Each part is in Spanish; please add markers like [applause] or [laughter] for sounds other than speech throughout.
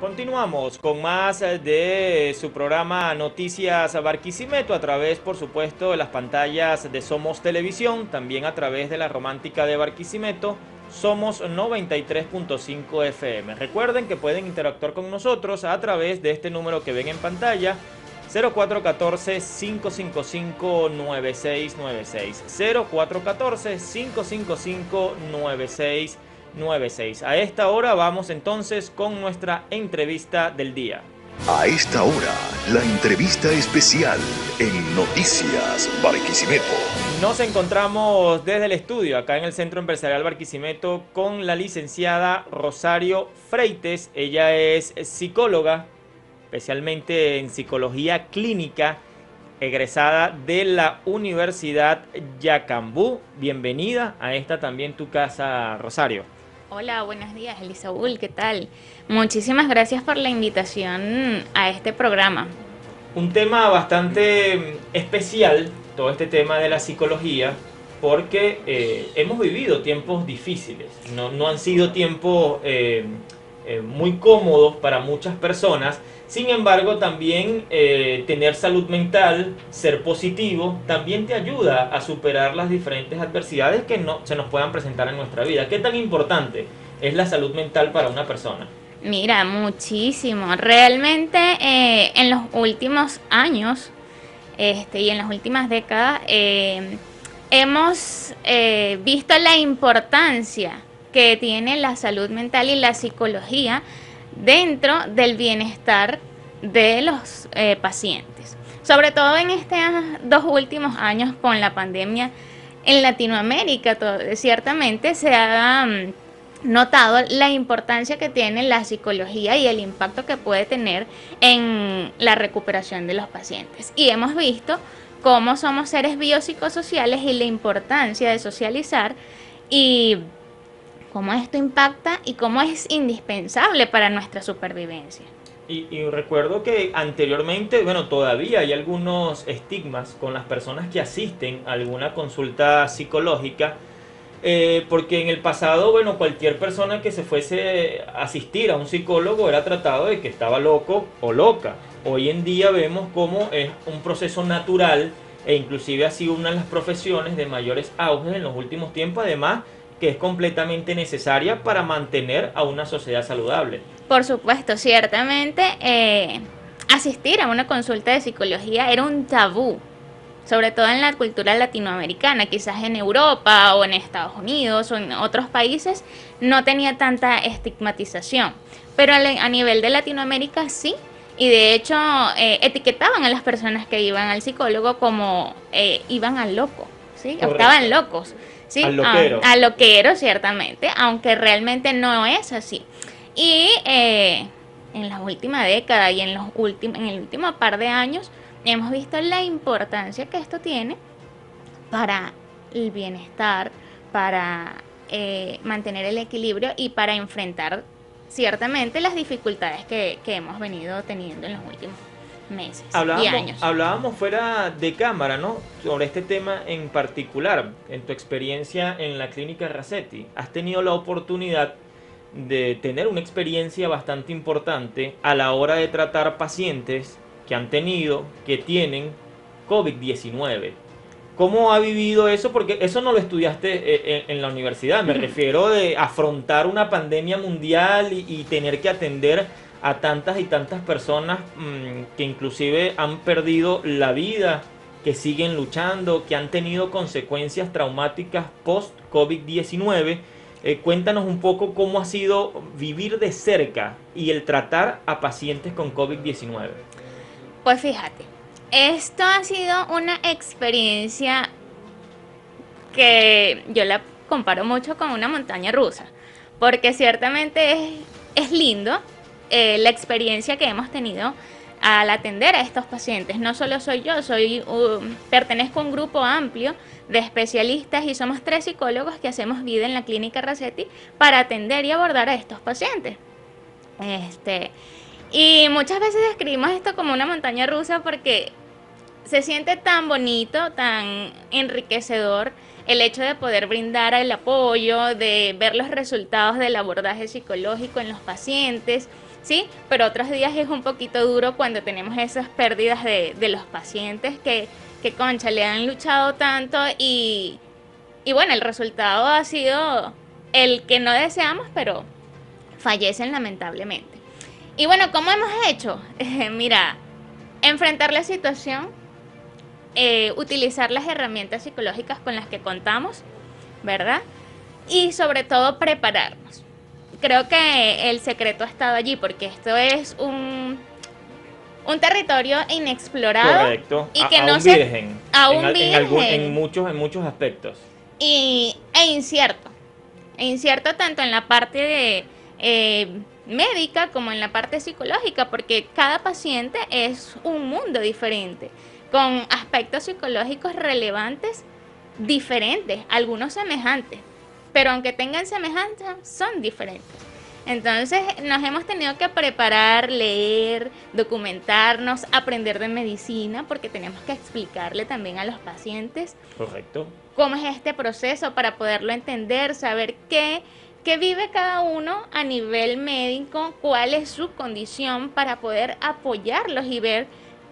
Continuamos con más eh, de su programa Noticias Barquisimeto a través, por supuesto, de las pantallas de Somos Televisión, también a través de la romántica de Barquisimeto, Somos 93.5 FM. Recuerden que pueden interactuar con nosotros a través de este número que ven en pantalla, 0414-555-9696. 0414-555-9696. 96. A esta hora vamos entonces con nuestra entrevista del día. A esta hora, la entrevista especial en Noticias Barquisimeto. Nos encontramos desde el estudio, acá en el Centro Empresarial Barquisimeto, con la licenciada Rosario Freites. Ella es psicóloga, especialmente en psicología clínica, egresada de la Universidad Yacambú. Bienvenida a esta también tu casa, Rosario. Hola, buenos días, Elisaúl, ¿qué tal? Muchísimas gracias por la invitación a este programa. Un tema bastante especial, todo este tema de la psicología, porque eh, hemos vivido tiempos difíciles, no, no han sido tiempos eh, eh, muy cómodos para muchas personas, sin embargo, también eh, tener salud mental, ser positivo, también te ayuda a superar las diferentes adversidades que no, se nos puedan presentar en nuestra vida. ¿Qué tan importante es la salud mental para una persona? Mira, muchísimo. Realmente eh, en los últimos años este, y en las últimas décadas eh, hemos visto la importancia que tiene la salud mental y la psicología dentro del bienestar de los eh, pacientes. Sobre todo en estos dos últimos años con la pandemia en Latinoamérica, ciertamente se ha mm, notado la importancia que tiene la psicología y el impacto que puede tener en la recuperación de los pacientes. Y hemos visto cómo somos seres biopsicosociales y la importancia de socializar y cómo esto impacta y cómo es indispensable para nuestra supervivencia. Y, recuerdo que anteriormente, bueno, todavía hay algunos estigmas con las personas que asisten a alguna consulta psicológica, eh, porque en el pasado, bueno, cualquier persona que se fuese a asistir a un psicólogo era tratado de que estaba loco o loca. Hoy en día vemos cómo es un proceso natural e inclusive ha sido una de las profesiones de mayores auges en los últimos tiempos, además que es completamente necesaria para mantener a una sociedad saludable. Por supuesto, ciertamente eh, asistir a una consulta de psicología era un tabú, sobre todo en la cultura latinoamericana, quizás en Europa o en Estados Unidos o en otros países no tenía tanta estigmatización, pero a nivel de Latinoamérica sí, y de hecho eh, etiquetaban a las personas que iban al psicólogo como eh, iban al loco, ¿sí? estaban locos. ¿Sí? Al loquero. A, loquero, ciertamente, aunque realmente no es así. Y eh, en la última década y en, los últimos, en el último par de años hemos visto la importancia que esto tiene para el bienestar, para eh, mantener el equilibrio y para enfrentar ciertamente las dificultades que, que hemos venido teniendo en los últimos meses hablábamos, y años. Hablábamos fuera de cámara, ¿no? Sobre este tema en particular, en tu experiencia en la clínica Racetti. Has tenido la oportunidad de tener una experiencia bastante importante a la hora de tratar pacientes que han tenido, que tienen COVID-19. ¿Cómo ha vivido eso? Porque eso no lo estudiaste eh, en, la universidad. Me [laughs] refiero de afrontar una pandemia mundial y, y tener que atender a tantas y tantas personas mm, que inclusive han perdido la vida, que siguen luchando, que han tenido consecuencias traumáticas post-COVID-19. Eh, cuéntanos un poco cómo ha sido vivir de cerca y el tratar a pacientes con COVID-19. Pues fíjate, esto ha sido una experiencia que yo la comparo mucho con una montaña rusa, porque ciertamente es, es lindo, eh, la experiencia que hemos tenido al atender a estos pacientes. No solo soy yo, soy pertenezco a un grupo amplio de especialistas y somos tres psicólogos que hacemos vida en la clínica Racetti para atender y abordar a estos pacientes. Este, y muchas veces describimos esto como una montaña rusa porque se siente tan bonito, tan enriquecedor el hecho de poder brindar el apoyo, de ver los resultados del abordaje psicológico en los pacientes, ¿sí? Pero otros días es un poquito duro cuando tenemos esas pérdidas de, de los pacientes que, que, concha, le han luchado tanto y, y bueno, el resultado ha sido el que no deseamos, pero fallecen lamentablemente. Y bueno, ¿cómo hemos hecho? [laughs] mira, enfrentar la situación, eh, utilizar las herramientas psicológicas con las que contamos, ¿verdad? Y sobre todo prepararnos. Creo que el secreto ha estado allí porque esto es un, un territorio inexplorado Correcto. y que a, no un se virgen. a en, un en algún- virgen. en muchos, en muchos aspectos. y, e incierto. E incierto tanto en la parte de, eh, médica como en la parte psicológica, porque cada paciente es un mundo diferente, con aspectos psicológicos relevantes diferentes, algunos semejantes, pero aunque tengan semejanzas, son diferentes. Entonces nos hemos tenido que preparar, leer, documentarnos, aprender de medicina, porque tenemos que explicarle también a los pacientes Correcto. cómo es este proceso para poderlo entender, saber qué, qué vive cada uno a nivel médico, cuál es su condición para poder apoyarlos y ver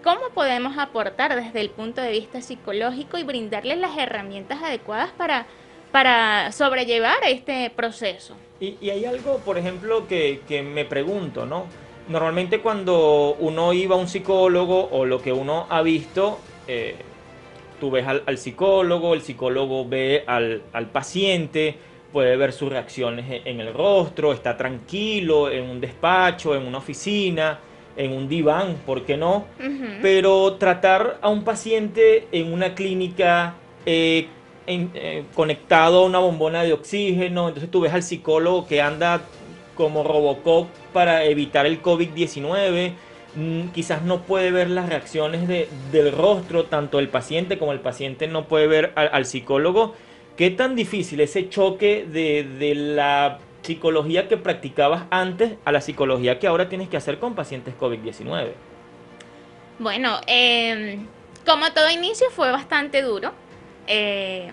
cómo podemos aportar desde el punto de vista psicológico y brindarles las herramientas adecuadas para, para sobrellevar este proceso. Y, y hay algo, por ejemplo, que, que me pregunto, ¿no? Normalmente cuando uno iba a un psicólogo o lo que uno ha visto, eh, tú ves al, al psicólogo, el psicólogo ve al, al paciente, puede ver sus reacciones e- en el rostro, está tranquilo en un despacho, en una oficina, en un diván, ¿por qué no? Pero tratar a un paciente en una clínica eh, eh, conectado a una bombona de oxígeno, entonces tú ves al psicólogo que anda como Robocop para evitar el COVID-19, mm, quizás no puede ver las reacciones de- del rostro, tanto el paciente como el paciente no puede ver al, al psicólogo. ¿Qué tan difícil ese choque de, de la psicología que practicabas antes a la psicología que ahora tienes que hacer con pacientes COVID-19? Bueno, eh, como todo inicio fue bastante duro. Eh,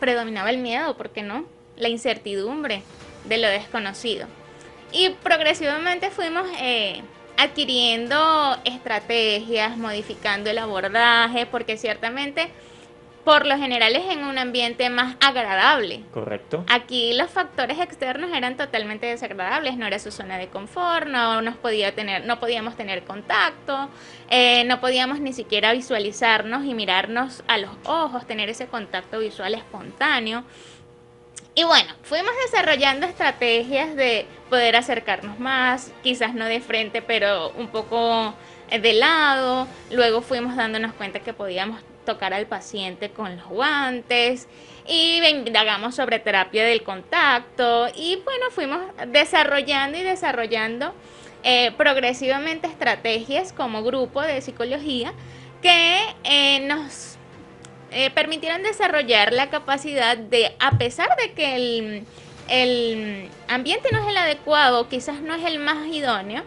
predominaba el miedo, ¿por qué no? La incertidumbre de lo desconocido. Y progresivamente fuimos eh, adquiriendo estrategias, modificando el abordaje, porque ciertamente, por lo general es en un ambiente más agradable. ¿Correcto? Aquí los factores externos eran totalmente desagradables, no era su zona de confort, no nos podía tener, no podíamos tener contacto, eh, no podíamos ni siquiera visualizarnos y mirarnos a los ojos, tener ese contacto visual espontáneo. Y bueno, fuimos desarrollando estrategias de poder acercarnos más, quizás no de frente, pero un poco de lado. Luego fuimos dándonos cuenta que podíamos tocar al paciente con los guantes y indagamos sobre terapia del contacto y bueno, fuimos desarrollando y desarrollando eh, progresivamente estrategias como grupo de psicología que eh, nos eh, permitieron desarrollar la capacidad de, a pesar de que el, el ambiente no es el adecuado, quizás no es el más idóneo,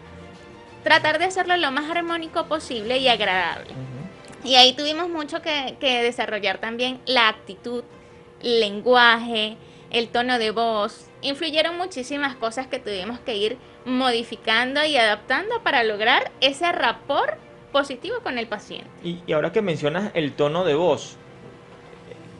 tratar de hacerlo lo más armónico posible y agradable. Y ahí tuvimos mucho que, que desarrollar también la actitud, el lenguaje, el tono de voz. Influyeron muchísimas cosas que tuvimos que ir modificando y adaptando para lograr ese rapport positivo con el paciente. Y, y ahora que mencionas el tono de voz,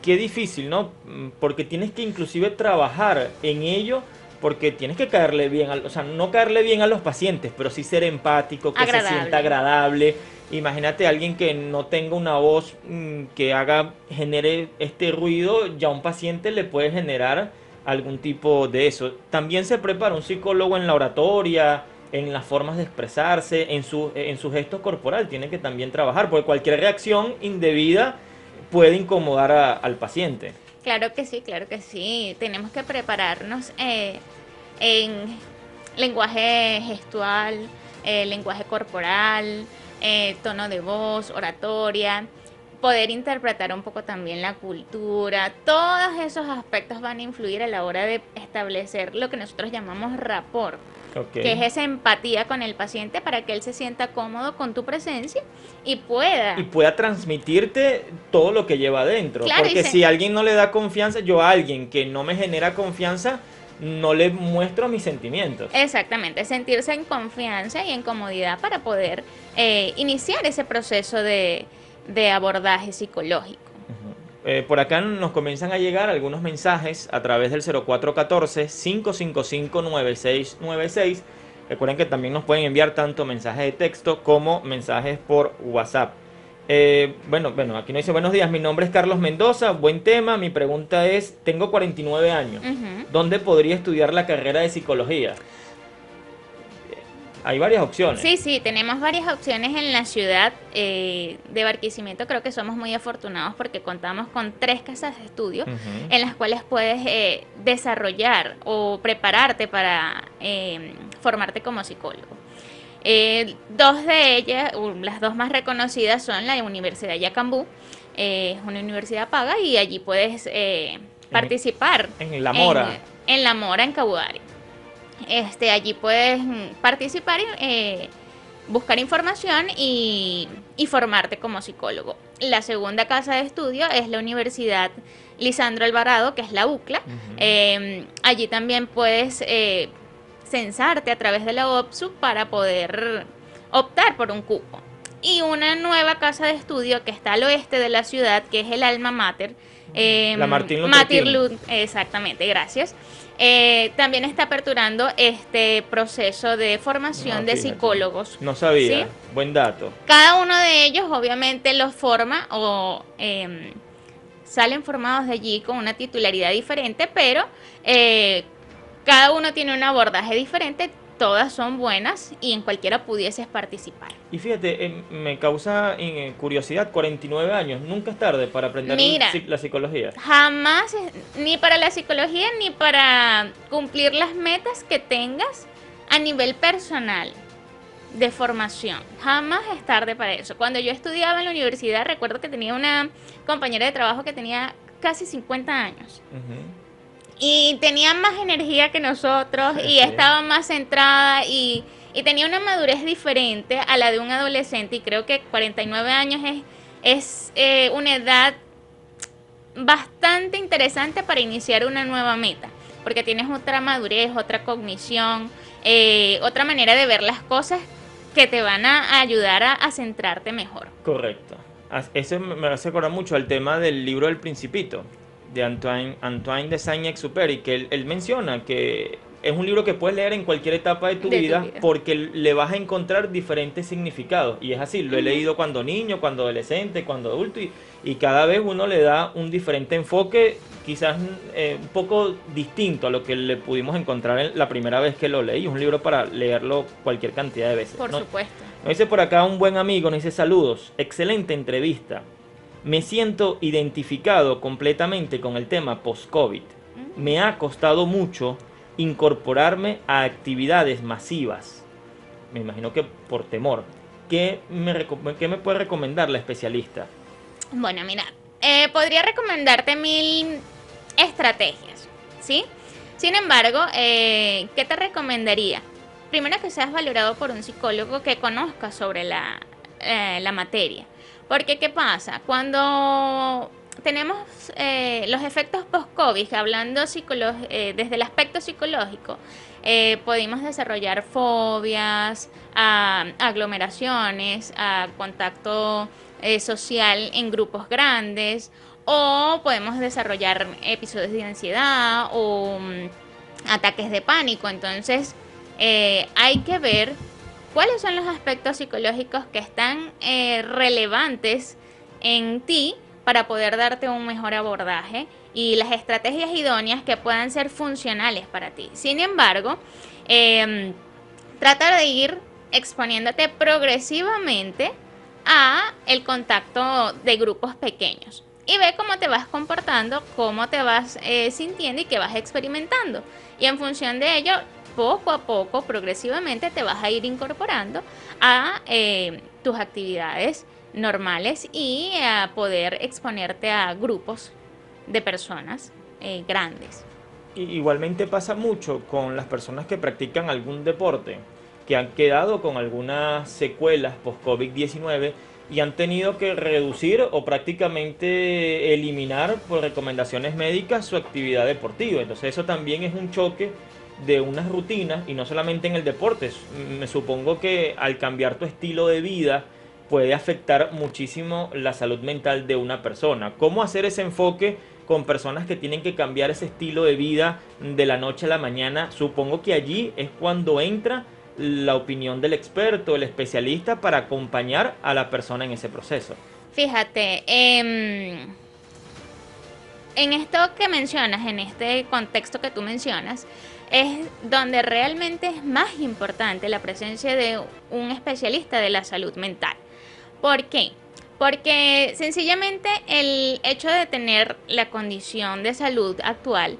qué difícil, ¿no? Porque tienes que inclusive trabajar en ello, porque tienes que caerle bien, al- o sea, no caerle bien a los pacientes, pero sí ser empático, que se sienta agradable. Imagínate a alguien que no tenga una voz mm, que haga, genere este ruido, ya un paciente le puede generar algún tipo de eso. También se prepara un psicólogo en la oratoria, en las formas de expresarse, en su, en su gesto corporal, tiene que también trabajar, porque cualquier reacción indebida puede incomodar a- al paciente. Claro que sí, claro que sí. Tenemos que prepararnos eh, en lenguaje gestual, eh, lenguaje corporal, eh, tono de voz, oratoria, poder interpretar un poco también la cultura. Todos esos aspectos van a influir a la hora de establecer lo que nosotros llamamos rapport, que es esa empatía con el paciente para que él se sienta cómodo con tu presencia y pueda. y pueda transmitirte todo lo que lleva adentro. Claro, Porque se- si alguien no le da confianza, yo a alguien que no me genera confianza, no le muestro mis sentimientos. Exactamente, sentirse en confianza y en comodidad para poder eh, iniciar ese proceso de, de abordaje psicológico. Eh, por acá nos comienzan a llegar algunos mensajes a través del 0414-555-9696. Recuerden que también nos pueden enviar tanto mensajes de texto como mensajes por WhatsApp. Eh, bueno, bueno, aquí nos dice buenos días, mi nombre es Carlos Mendoza, buen tema, mi pregunta es, tengo 49 años, ¿dónde podría estudiar la carrera de psicología? Hay varias opciones. Sí, sí, tenemos varias opciones en la ciudad eh, de Barquisimeto. Creo que somos muy afortunados porque contamos con tres casas de estudio en las cuales puedes eh, desarrollar o prepararte para formarte como psicólogo. Eh, dos de ellas, las dos más reconocidas son la Universidad Yacambú, eh, es una universidad paga y allí puedes eh, participar. En, La Mora. En, La Mora, en Cabudari. Este, allí puedes participar, buscar información y, formarte como psicólogo. La segunda casa de estudio es la Universidad Lisandro Alvarado, que es la UCLA. allí también puedes censarte a través de la OPSU para poder optar por un cupo. Y una nueva casa de estudio que está al oeste de la ciudad, que es el Alma Mater. Eh, la Martín Luther exactamente, gracias. Eh, también está aperturando este proceso de formación de psicólogos. No sabía, buen dato. Cada uno de ellos obviamente los forma o em, salen formados de allí con una titularidad diferente, pero eh, cada uno tiene un abordaje diferente, todas son buenas y en cualquiera pudieses participar. Y fíjate, eh, me causa eh, curiosidad, 49 años, nunca es tarde para aprender la psicología. Jamás, ni para la psicología ni para cumplir las metas que tengas a nivel personal de formación. Jamás es tarde para eso. Cuando yo estudiaba en la universidad, recuerdo que tenía una compañera de trabajo que tenía casi 50 años y tenía más energía que nosotros y estaba más centrada y, tenía una madurez diferente a la de un adolescente y creo que 49 años es, es eh, una edad bastante interesante para iniciar una nueva meta, porque tienes otra madurez, otra cognición, eh, otra manera de ver las cosas que te van a ayudar a, a centrarte mejor. Correcto. Eso me hace acordar mucho al tema del libro del Principito de Antoine, Antoine de Saint-Exupéry, que él, menciona que es un libro que puedes leer en cualquier etapa de, tu, vida porque le vas a encontrar diferentes significados. Y es así, lo he leído cuando niño, cuando adolescente, cuando adulto, y, y cada vez uno le da un diferente enfoque, quizás eh, un poco distinto a lo que le pudimos encontrar en la primera vez que lo leí. Es un libro para leerlo cualquier cantidad de veces. Por supuesto. Nos dice por acá un buen amigo, nos dice saludos, excelente entrevista me siento identificado completamente con el tema post-COVID. Me ha costado mucho incorporarme a actividades masivas. Me imagino que por temor. ¿Qué me, me puede recomendar la especialista? Bueno, mira, eh, podría recomendarte mil estrategias, ¿sí? Sin embargo, eh, ¿qué te recomendaría? Primero que seas valorado por un psicólogo que conozca sobre la, eh, la materia. Porque, ¿qué pasa? Cuando tenemos eh, los efectos post-COVID, hablando eh, desde el aspecto psicológico, eh, podemos desarrollar fobias, aglomeraciones, a contacto social en grupos grandes, o podemos desarrollar episodios de ansiedad o mm, ataques de pánico. Entonces, hay que ver cuáles son los aspectos psicológicos que están eh, relevantes en ti para poder darte un mejor abordaje y las estrategias idóneas que puedan ser funcionales para ti. Sin embargo, eh, trata de ir exponiéndote progresivamente a el contacto de grupos pequeños y ve cómo te vas comportando, cómo te vas eh, sintiendo y qué vas experimentando. Y en función de ello, poco a poco, progresivamente, te vas a ir incorporando a eh, tus actividades normales y a poder exponerte a grupos de personas eh, grandes. Igualmente pasa mucho con las personas que practican algún deporte, que han quedado con algunas secuelas post-COVID-19 y han tenido que reducir o prácticamente eliminar por recomendaciones médicas su actividad deportiva. Entonces eso también es un choque de unas rutinas y no solamente en el deporte. Me supongo que al cambiar tu estilo de vida puede afectar muchísimo la salud mental de una persona. ¿Cómo hacer ese enfoque con personas que tienen que cambiar ese estilo de vida de la noche a la mañana? Supongo que allí es cuando entra la opinión del experto, el especialista, para acompañar a la persona en ese proceso. Fíjate, em, en esto que mencionas, en este contexto que tú mencionas, es donde realmente es más importante la presencia de un especialista de la salud mental. ¿Por qué? Porque sencillamente el hecho de tener la condición de salud actual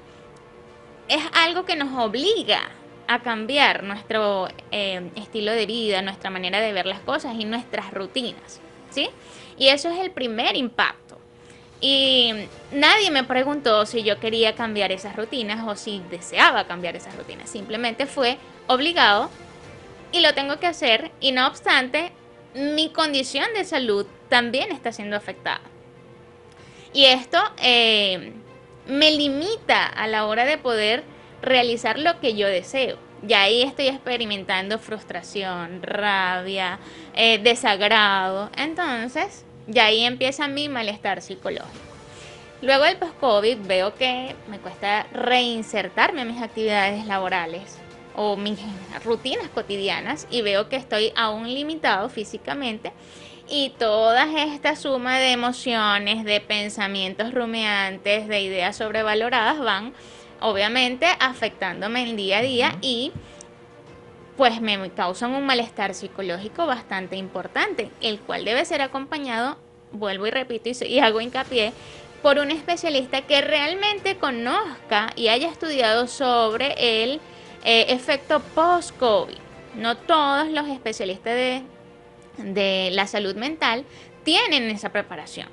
es algo que nos obliga a cambiar nuestro eh, estilo de vida, nuestra manera de ver las cosas y nuestras rutinas, ¿sí? Y eso es el primer impacto. Y nadie me preguntó si yo quería cambiar esas rutinas o si deseaba cambiar esas rutinas. Simplemente fue obligado y lo tengo que hacer y no obstante, mi condición de salud también está siendo afectada. Y esto eh, me limita a la hora de poder realizar lo que yo deseo. Y ahí estoy experimentando frustración, rabia, eh, desagrado. Entonces, ya ahí empieza mi malestar psicológico. Luego del post-COVID veo que me cuesta reinsertarme en mis actividades laborales o mis rutinas cotidianas y veo que estoy aún limitado físicamente y toda esta suma de emociones, de pensamientos rumeantes, de ideas sobrevaloradas van obviamente afectándome el día a día y pues me causan un malestar psicológico bastante importante, el cual debe ser acompañado, vuelvo y repito y, hago hincapié, por un especialista que realmente conozca y haya estudiado sobre el eh, efecto post-COVID. No todos los especialistas de, la salud mental tienen esa preparación.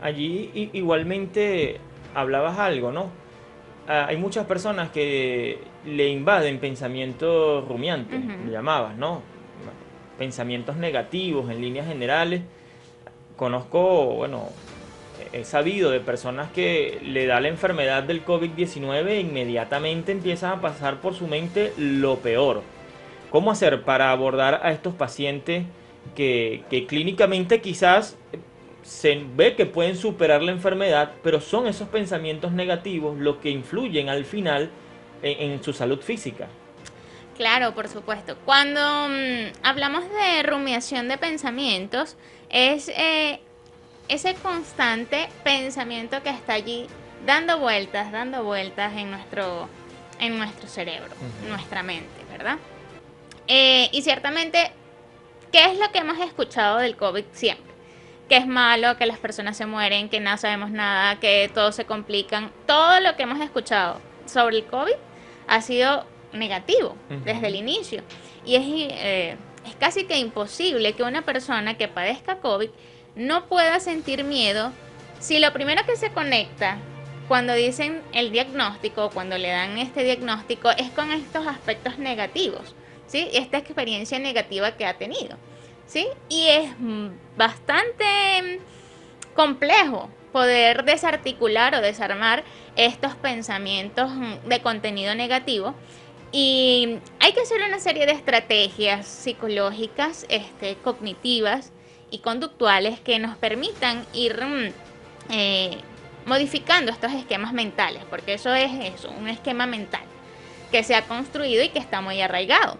Allí igualmente hablabas algo, ¿no? Ah, hay muchas personas que le invaden pensamientos rumiantes, le llamabas, ¿no? Pensamientos negativos en líneas generales. Conozco, bueno, he sabido de personas que le da la enfermedad del COVID-19 e inmediatamente empiezan a pasar por su mente lo peor. ¿Cómo hacer para abordar a estos pacientes que, que clínicamente quizás se ve que pueden superar la enfermedad, pero son esos pensamientos negativos los que influyen al final en, su salud física. Claro, por supuesto. Cuando mm, hablamos de rumiación de pensamientos, es eh, ese constante pensamiento que está allí dando vueltas, dando vueltas en nuestro, en nuestro cerebro, nuestra mente, ¿verdad? Eh, y ciertamente, ¿qué es lo que hemos escuchado del COVID siempre? que es malo, que las personas se mueren, que no sabemos nada, que todo se complican. Todo lo que hemos escuchado sobre el COVID ha sido negativo desde el inicio. Y es, eh, es casi que imposible que una persona que padezca COVID no pueda sentir miedo si lo primero que se conecta cuando dicen el diagnóstico, cuando le dan este diagnóstico, es con estos aspectos negativos, ¿sí? Esta experiencia negativa que ha tenido. ¿sí? Y es bastante complejo poder desarticular o desarmar estos pensamientos de contenido negativo. Y hay que hacer una serie de estrategias psicológicas, este, cognitivas y conductuales que nos permitan ir mm, eh, modificando estos esquemas mentales, porque eso es eso, un esquema mental que se ha construido y que está muy arraigado.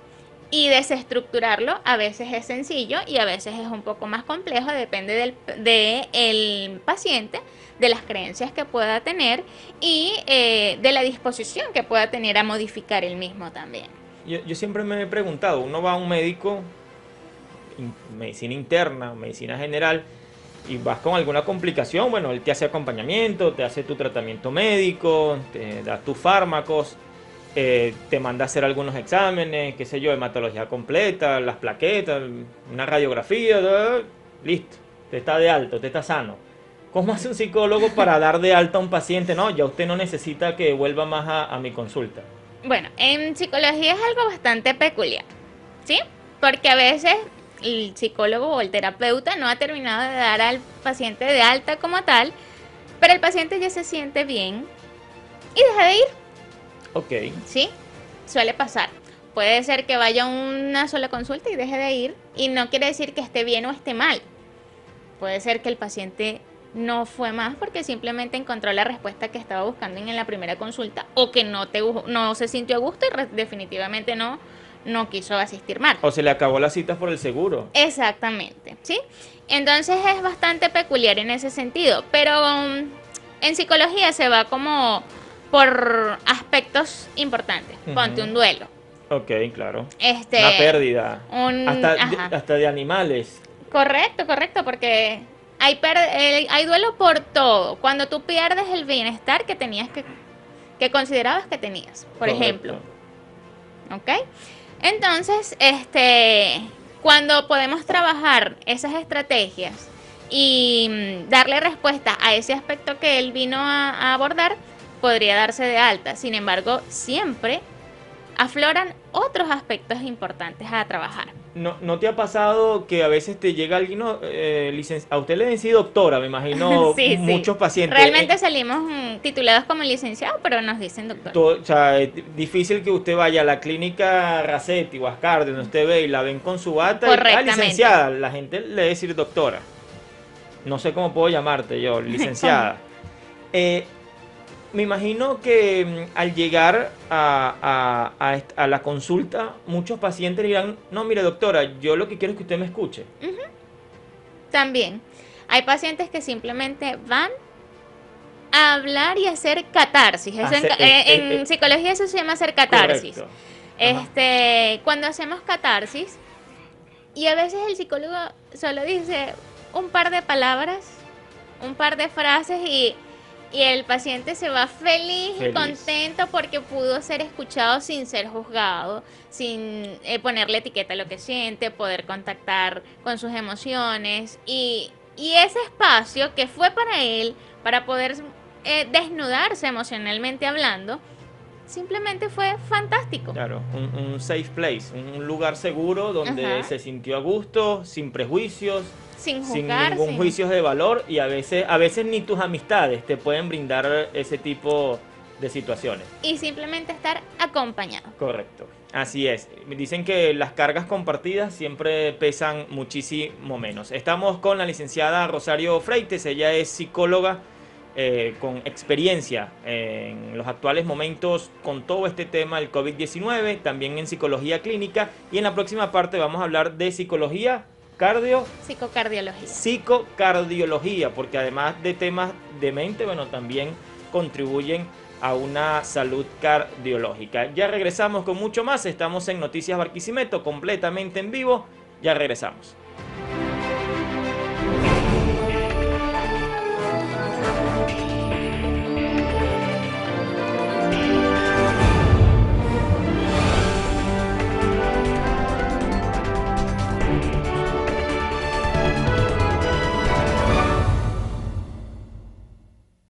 Y desestructurarlo a veces es sencillo y a veces es un poco más complejo, depende del de paciente, de las creencias que pueda tener y eh, de la disposición que pueda tener a modificar el mismo también. Yo, yo siempre me he preguntado, uno va a un médico, medicina interna, medicina general, y vas con alguna complicación, bueno, él te hace acompañamiento, te hace tu tratamiento médico, te da tus fármacos, eh, te manda a hacer algunos exámenes, qué sé yo, hematología completa, las plaquetas, una radiografía, listo, te está de alto, te está sano. ¿Cómo hace un psicólogo para dar de alta a un paciente? No, ya usted no necesita que vuelva más a, mi consulta. Bueno, en psicología es algo bastante peculiar, ¿sí? Porque a veces el psicólogo o el terapeuta no ha terminado de dar al paciente de alta como tal, pero el paciente ya se siente bien y deja de ir. Ok. ¿Sí? Suele pasar. Puede ser que vaya a una sola consulta y deje de ir y no quiere decir que esté bien o esté mal. Puede ser que el paciente no fue más porque simplemente encontró la respuesta que estaba buscando en la primera consulta o que no te no se sintió a gusto y definitivamente no no quiso asistir más. O se le acabó las citas por el seguro. Exactamente, ¿sí? Entonces es bastante peculiar en ese sentido, pero um, en psicología se va como por aspectos importantes. Ponte un duelo. Ok, claro. Este, Una pérdida. hasta, de, hasta de animales. Correcto, correcto, porque hay, hay duelo por todo. Cuando tú pierdes el bienestar que tenías que, que considerabas que tenías, por ejemplo. ¿Ok? Entonces, este, cuando podemos trabajar esas estrategias y mm, darle respuesta a ese aspecto que él vino a abordar, podría darse de alta. Sin embargo, siempre afloran otros aspectos importantes a trabajar. ¿No, ¿No te ha pasado que a veces te llega alguien, eh, a usted le decía doctora, me imagino [laughs] muchos pacientes? Realmente salimos mm, titulados como licenciado, pero nos dicen doctor. o sea, es difícil que usted vaya a la clínica Racetti o Ascar, donde usted ve y la ven con su bata y licenciada, la gente le decir doctora. No sé cómo puedo llamarte yo, [laughs] licenciada. eh, me imagino que mm, al llegar a, la consulta, muchos pacientes dirán, no, mire doctora, yo lo que quiero es que usted me escuche. También. Hay pacientes que simplemente van a hablar y hacer catarsis. en, eh, eh, eh, psicología eso se llama hacer catarsis. Este, cuando hacemos catarsis, y a veces el psicólogo solo dice un par de palabras, un par de frases y y el paciente se va feliz, y contento porque pudo ser escuchado sin ser juzgado, sin eh, ponerle etiqueta a lo que siente, poder contactar con sus emociones. Y, ese espacio que fue para él, para poder eh, desnudarse emocionalmente hablando, simplemente fue fantástico. Claro, un, safe place, un lugar seguro donde se sintió a gusto, sin prejuicios, sin, ningún juicio de valor y a veces, a veces ni tus amistades te pueden brindar ese tipo de situaciones. Y simplemente estar acompañado. Correcto. Así es. Dicen que las cargas compartidas siempre pesan muchísimo menos. Estamos con la licenciada Rosario Freites. Ella es psicóloga eh, con experiencia en los actuales momentos con todo este tema del COVID-19, también en psicología clínica. Y en la próxima parte vamos a hablar de psicología cardio... Psicocardiología. Psicocardiología, porque además de temas de mente, bueno, también contribuyen a una salud cardiológica. Ya regresamos con mucho más, estamos en Noticias Barquisimeto, completamente en vivo, ya regresamos.